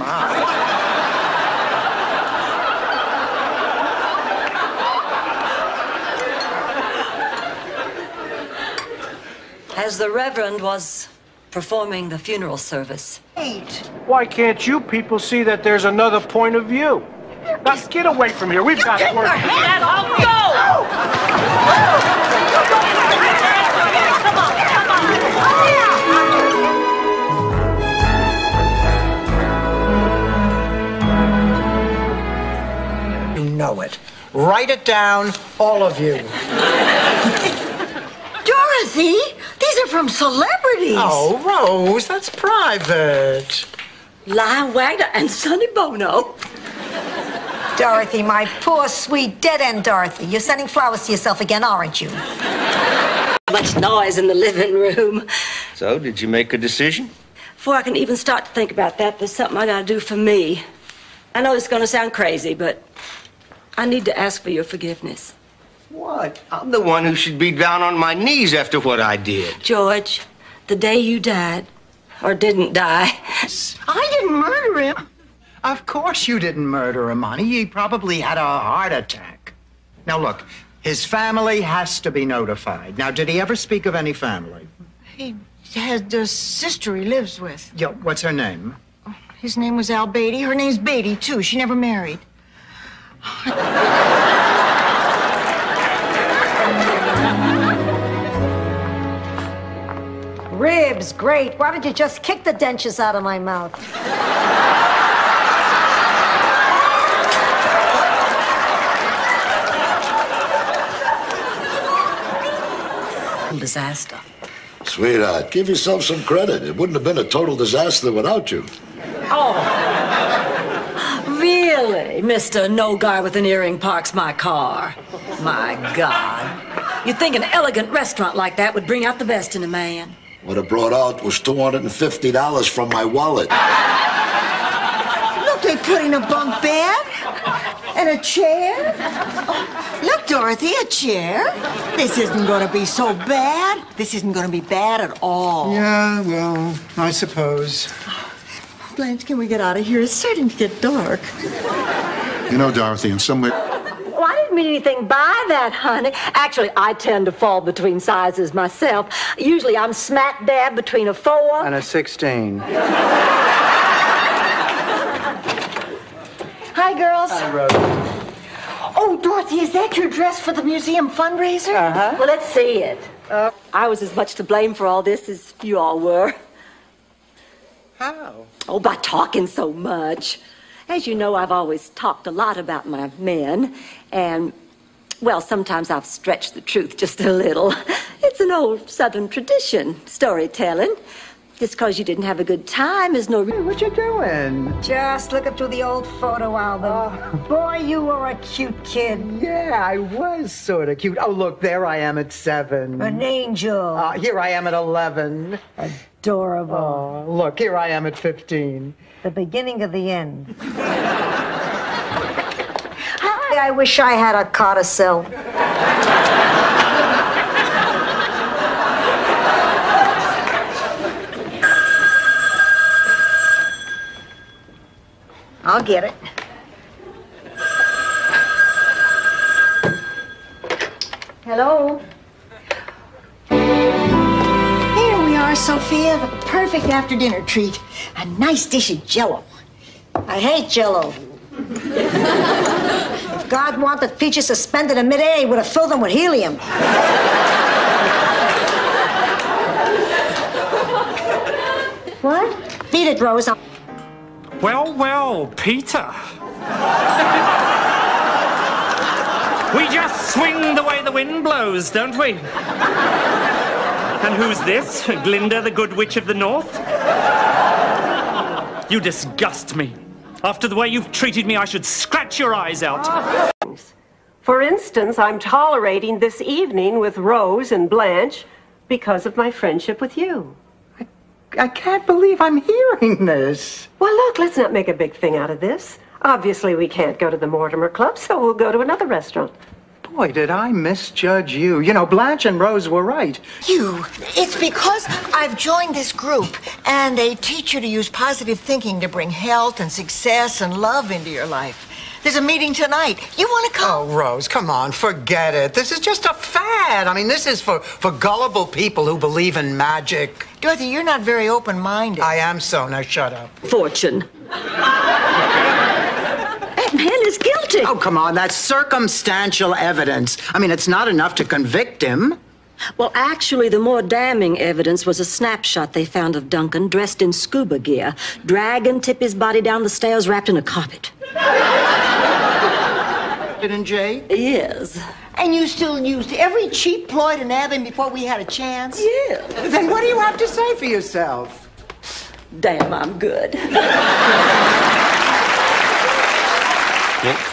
As the Reverend was performing the funeral service, Eight. Why can't you people see that there's another point of view? Now get away from here. We've got to work. You know it. Write it down, all of you. Dorothy, these are from celebrities. Oh, Rose, that's private. Lyle Waggoner and Sonny Bono. Dorothy, my poor, sweet, dead-end Dorothy. You're sending flowers to yourself again, aren't you? Much noise in the living room. So, did you make a decision? Before I can even start to think about that, there's something I gotta do for me. I know it's gonna sound crazy, but I need to ask for your forgiveness. What? I'm the one who should be down on my knees after what I did. George, the day you died, or didn't die, I didn't murder him. Of course you didn't murder him, honey. He probably had a heart attack. Now, look, his family has to be notified. Now, did he ever speak of any family? He has a sister he lives with. Yeah, what's her name? His name was Al Beatty. Her name's Beatty, too. She never married. Ribs, great. Why don't you just kick the dentures out of my mouth? disaster. Sweetheart, give yourself some credit. It wouldn't have been a total disaster without you. Oh. Really? Mr. No Guy with an Earring parks my car. My God. You'd think an elegant restaurant like that would bring out the best in a man. What it brought out was $250 from my wallet. Look, they put in a bunk bed and a chair. Oh, look, Dorothy, a chair. This isn't going to be so bad. This isn't going to be bad at all. Yeah, well, I suppose. Blanche, can we get out of here? It's starting to get dark. You know, Dorothy, in some way. Well, I didn't mean anything by that, honey. Actually, I tend to fall between sizes myself. Usually, I'm smack dab between a four. And a 16. Hi, girls. Hi, Rose. Oh, Dorothy, is that your dress for the museum fundraiser? Uh-huh. Well, let's see it. I was as much to blame for all this as you all were. How? Oh, by talking so much. As you know, I've always talked a lot about my men, and, well, sometimes I've stretched the truth just a little. It's an old Southern tradition, storytelling. Just because you didn't have a good time is no reason. What you doing? Just looking through the old photo album. Boy, you were a cute kid. Yeah, I was sort of cute. Oh, look, there I am at seven. An angel. Uh, here I am at 11. Adorable. Oh, look, here I am at 15. The beginning of the end. Hi, I wish I had a codicil. I'll get it. Hello? Are, Sophia, the perfect after dinner treat. A nice dish of jello. I hate jello. if God wanted peaches suspended in midair, he would have filled them with helium. what? Beat it, Rose. I'll- Well, well, Peter. we just swing the way the wind blows, don't we? And who's this? Glinda, the good witch of the north? You disgust me. After the way you've treated me, I should scratch your eyes out. For instance, I'm tolerating this evening with Rose and Blanche because of my friendship with you. I can't believe I'm hearing this. Well, look, let's not make a big thing out of this. Obviously, we can't go to the Mortimer Club, so we'll go to another restaurant. Boy, did I misjudge you. You know, Blanche and Rose were right. You. It's because I've joined this group, and they teach you to use positive thinking to bring health and success and love into your life. There's a meeting tonight. You want to come? Oh, Rose, come on, forget it. This is just a fad. I mean, this is for, for gullible people who believe in magic. Dorothy, you're not very open minded. I am so. Now shut up. Fortune. That man is guilty. Oh, come on. That's circumstantial evidence. I mean, it's not enough to convict him. Well, actually, the more damning evidence was a snapshot they found of Duncan dressed in scuba gear, dragging Tippy's body down the stairs wrapped in a carpet. Didn't Jay? Yes. And you still used every cheap ploy to nab him before we had a chance? Yeah. Then what do you have to say for yourself? Damn, I'm good.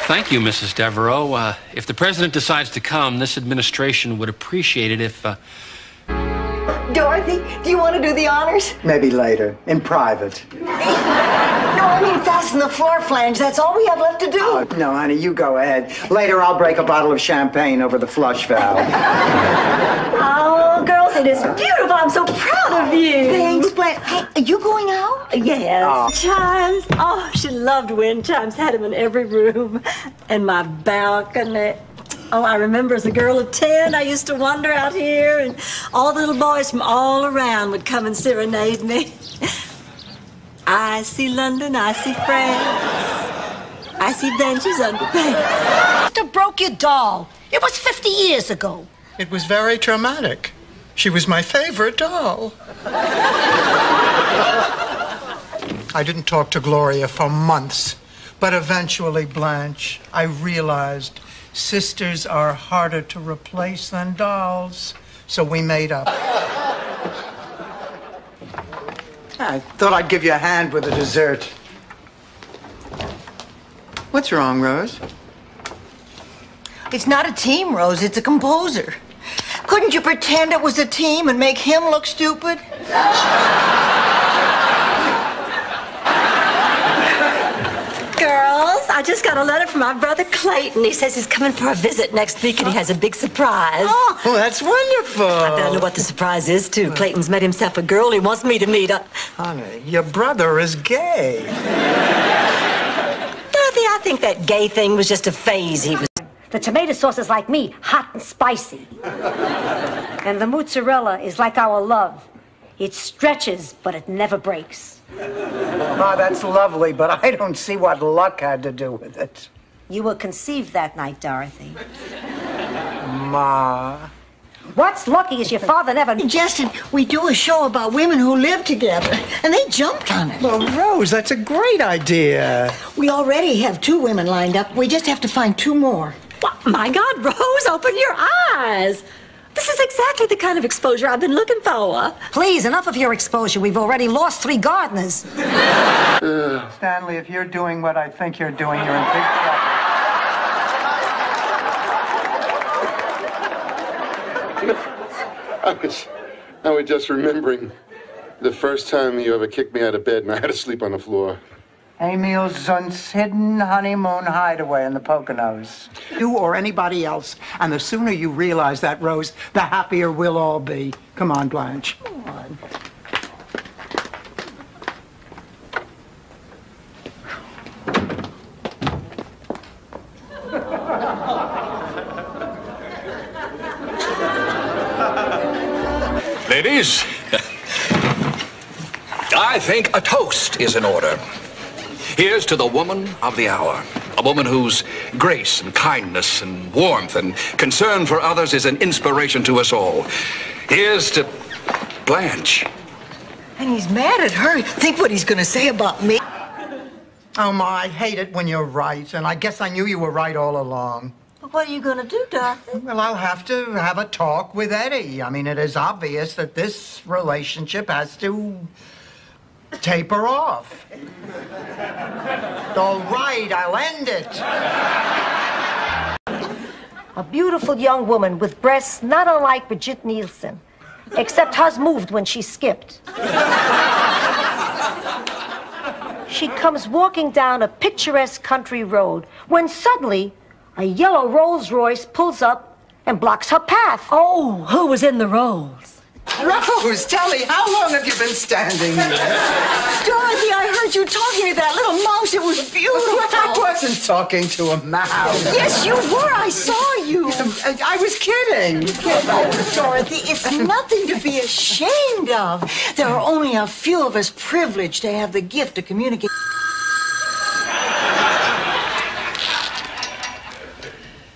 Thank you, Mrs. Devereaux. Uh, if the president decides to come, this administration would appreciate it if. Uh... Dorothy, do you want to do the honors? Maybe later, in private. No, I mean fasten the floor flange. That's all we have left to do. Oh, no, honey, you go ahead. Later, I'll break a bottle of champagne over the flush valve. Oh, girls, it is beautiful. I'm so proud of you. Thanks, Blanche. Hey, are you going out? Yes. Oh. Chimes. Oh, she loved wind chimes. Had them in every room. And my balcony. Oh, I remember as a girl of 10, I used to wander out here, and all the little boys from all around would come and serenade me. I see London, I see France. I see benches under paint. Sister broke your doll. It was 50 years ago. It was very traumatic. She was my favorite doll. I didn't talk to Gloria for months, but eventually, Blanche, I realized sisters are harder to replace than dolls, so we made up. I thought I'd give you a hand with the dessert. What's wrong, Rose? It's not a team, Rose. It's a composer. Couldn't you pretend it was a team and make him look stupid? Girls, I just got a letter from my brother Clayton. He says he's coming for a visit next week and he has a big surprise. Oh, that's wonderful. I bet I know what the surprise is, too. Clayton's met himself a girl he wants me to meet. Uh, Honey, your brother is gay. Dorothy, I think that gay thing was just a phase he was. The tomato sauce is like me, hot and spicy. and the mozzarella is like our love. It stretches, but it never breaks. Ma, that's lovely, but I don't see what luck had to do with it. You were conceived that night, Dorothy. Ma. What's lucky is your father never. Justin, we do a show about women who live together, and they jumped on it. Well, Rose, that's a great idea. We already have two women lined up. We just have to find two more. What? My God, Rose, open your eyes. This is exactly the kind of exposure I've been looking for. Please, enough of your exposure. We've already lost three gardeners. Stanley, if you're doing what I think you're doing, you're in big trouble. I was, I was just remembering the first time you ever kicked me out of bed and I had to sleep on the floor. Emil Zundt's hidden honeymoon hideaway in the Poconos. You or anybody else. And the sooner you realize that, Rose, the happier we'll all be. Come on, Blanche. Come on. Ladies, I think a toast is in order. Here's to the woman of the hour. A woman whose grace and kindness and warmth and concern for others is an inspiration to us all. Here's to Blanche. And he's mad at her. Think what he's going to say about me. Oh, Ma, I hate it when you're right, and I guess I knew you were right all along. But What are you going to do, Dorothy? Well, I'll have to have a talk with Eddie. I mean, it is obvious that this relationship has to taper off. All right, I'll end it. A beautiful young woman with breasts not unlike Brigitte Nielsen, except hers moved when she skipped. she comes walking down a picturesque country road when suddenly a yellow Rolls Royce pulls up and blocks her path. Oh, who was in the Rolls? Rose, me, how long have you been standing here? Dorothy, I heard you talking to that little mouse. It was beautiful. I wasn't talking to a mouse. Yes, you were. I saw you. I was kidding. Oh, Dorothy, it's nothing to be ashamed of. There are only a few of us privileged to have the gift to communicate.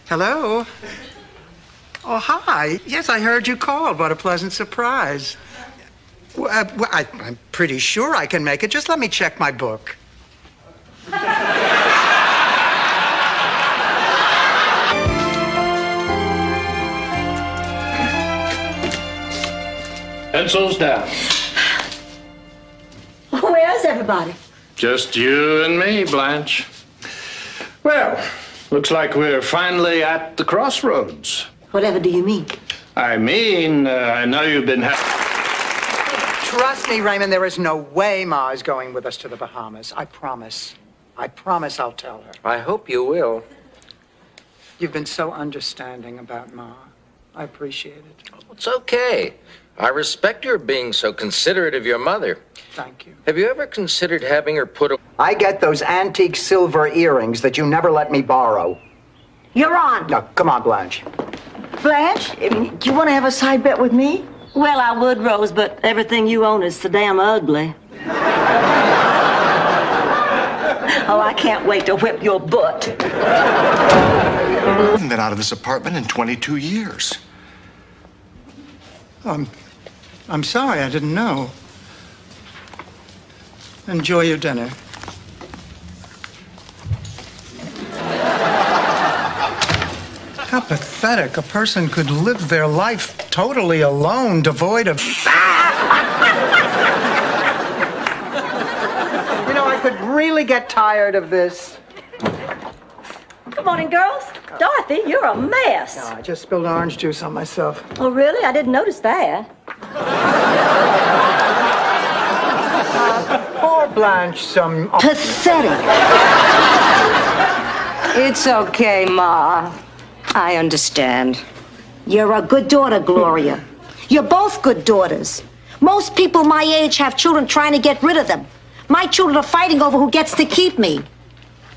Hello? Oh, hi. Yes, I heard you called. What a pleasant surprise. Well, uh, well, I, I'm pretty sure I can make it. Just let me check my book. Pencils down. Where's everybody? Just you and me, Blanche. Well, looks like we're finally at the crossroads. Whatever do you mean? I mean, uh, I know you've been. Ha- Trust me, Raymond, there is no way Ma is going with us to the Bahamas. I promise. I promise I'll tell her. I hope you will. You've been so understanding about Ma. I appreciate it. Oh, It's okay. I respect your being so considerate of your mother. Thank you. Have you ever considered having her put a. I get those antique silver earrings that you never let me borrow. You're on. Now, come on, Blanche. Blanche, um, do you want to have a side bet with me? Well, I would, Rose, but everything you own is so damn ugly. oh, I can't wait to whip your butt. I haven't been out of this apartment in 22 years. I'm, I'm sorry, I didn't know. Enjoy your dinner. How pathetic. A person could live their life totally alone, devoid of. you know, I could really get tired of this. Good morning, girls. Dorothy, you're a mess. No, I just spilled orange juice on myself. Oh, really? I didn't notice that. Uh, pour Blanche some. Pathetic. It's okay, Ma. I understand. You're a good daughter, Gloria. You're both good daughters. Most people my age have children trying to get rid of them. My children are fighting over who gets to keep me.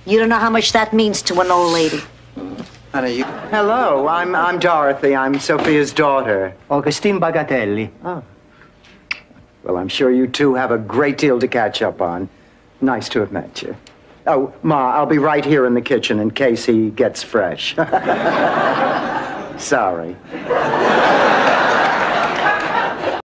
You don't know how much that means to an old lady. Honey, you... Hello, I'm, I'm Dorothy. I'm Sophia's daughter. Augustine Bagatelli. Oh. Well, I'm sure you two have a great deal to catch up on. Nice to have met you. Oh, Ma, I'll be right here in the kitchen in case he gets fresh. Sorry.